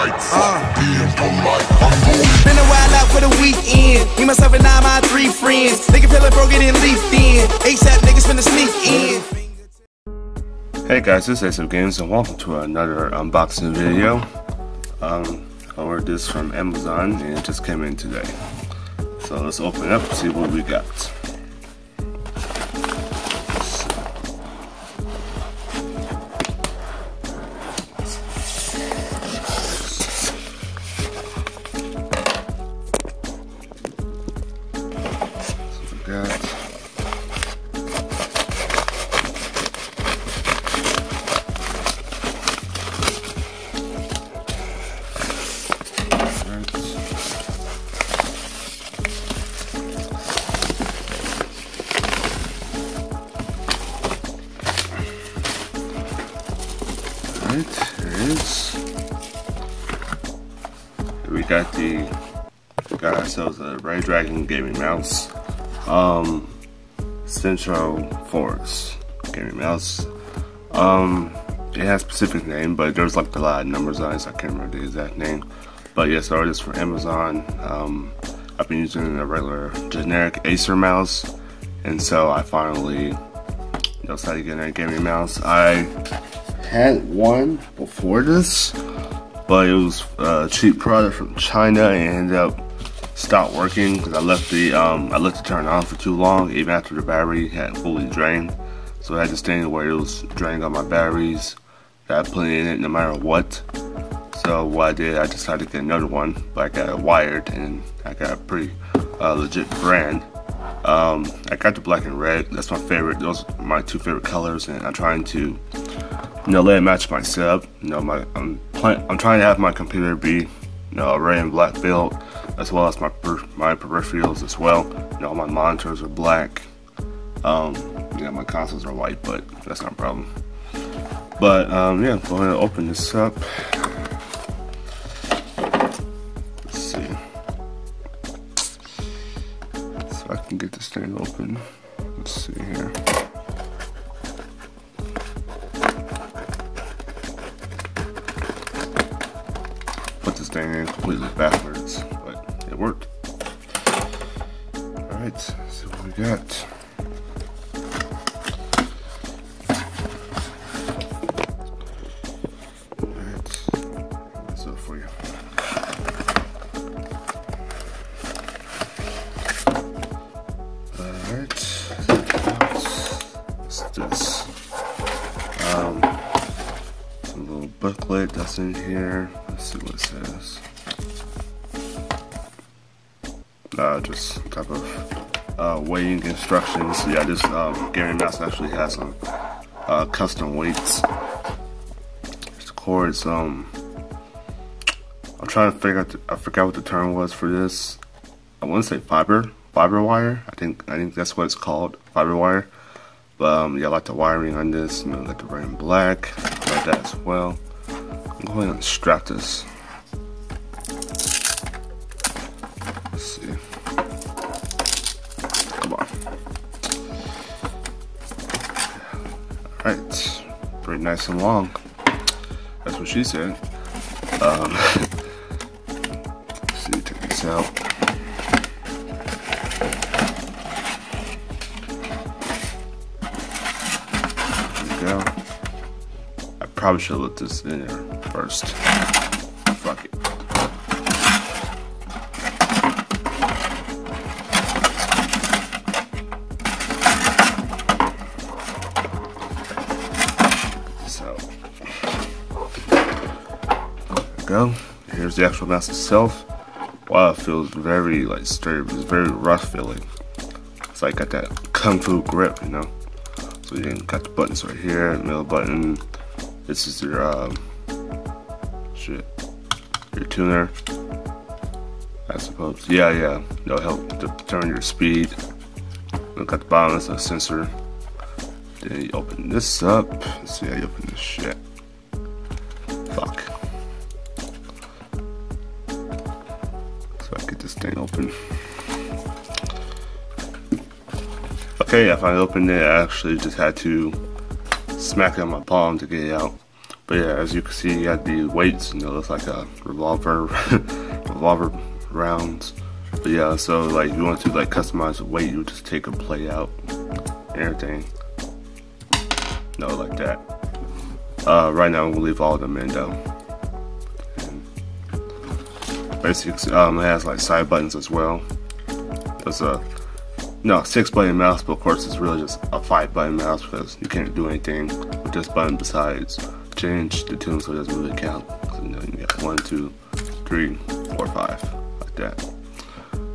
polite. Fuck being polite. I'm going. Been a while out for the weekend. Me, myself, and I, my three friends. Nigga feeling broke, get in leafed in. ASAP niggas finna sneak in. Hey guys, this is Ace of Games and welcome to another unboxing video. Um, I ordered this from Amazon and it just came in today. So let's open it up and see what we got. Got. We got the got ourselves a Redragon gaming mouse. Um Central Force gaming mouse. Um it has specific name, but there's like a lot of numbers on it, so I can't remember the exact name. But yes, I ordered this from Amazon. Um I've been using a regular generic Acer mouse, and so I finally decided to get a gaming mouse. I had one before this, but it was a cheap product from China and ended up stopped working because I left the um, I left it turned on for too long, even after the battery had fully drained. So I had this thing where it was draining all my batteries that I put in it no matter what. So what I did, I decided to get another one, but I got it wired and I got a pretty uh, legit brand. Um, I got the black and red. That's my favorite. Those are my two favorite colors, and I'm trying to you know, let it match my setup. You know, my I'm playing, I'm trying to have my computer be, you know, a and black build, as well as my per, my peripherals as well. You know, my monitors are black. Um, my consoles are white, but that's not a problem. But um, yeah, go ahead and open this up. Let's see. So I can get this thing open. Let's see here. Completely backwards, but it worked. Alright, so what we got. Um, little booklet that's in here. Let's see what it says. Uh, just type of uh, weighing instructions. Yeah, this um, Gary Mouse actually has some uh, custom weights. This cord is um. I'm trying to figure out. The, I forgot what the term was for this. I want to say fiber, fiber wire. I think I think that's what it's called, fiber wire. But um, yeah, I like the wiring on this. You know, like the red and black. I like that as well. I'm going to strap this. Let's see. Come on. Alright. Pretty nice and long. That's what she said. Um, let's see, take this out. There we go. I probably should have let this in there first. Go. Here's the actual mouse itself. Wow, it feels very like sturdy. It's very rough feeling. It's like got that kung fu grip, you know. So you got the buttons right here, middle button. This is your um, shit, your tuner. I suppose. Yeah, yeah. That'll help determine your speed. Look at the bottom, it's a sensor. Then you open this up. Let's see how you open this shit. Open. Okay, I finally opened it. I actually just had to smack it on my palm to get it out. But yeah, as you can see, you got the weights. You know, looks like a revolver, revolver rounds. But yeah, so like you want to like customize the weight, you just take a play out, and everything. No, like that. Uh, right now, we'll leave all of them in though. Basically, um, it has like side buttons as well. There's a no six button mouse, but of course it's really just a five button mouse because you can't do anything with this button besides change the tune, so it doesn't really count. So, you know, you got one, two, three, four, five, like that.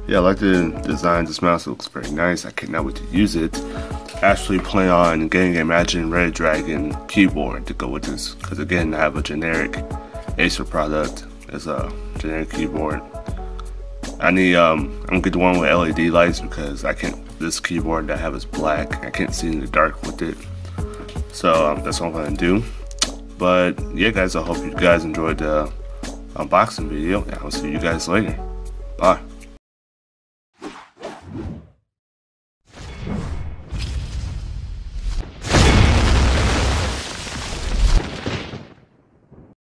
Yeah, I like the design. This mouse looks very nice. I cannot wait to use it. Actually, plan on getting Imagine Redragon keyboard to go with this, because again, I have a generic Acer product. A generic keyboard. I need um, I'm gonna get the one with LED lights because I can't. This keyboard that I have is black. I can't see in the dark with it. So um, that's what I'm gonna do. But yeah, guys, I hope you guys enjoyed the unboxing video, and I'll see you guys later. Bye.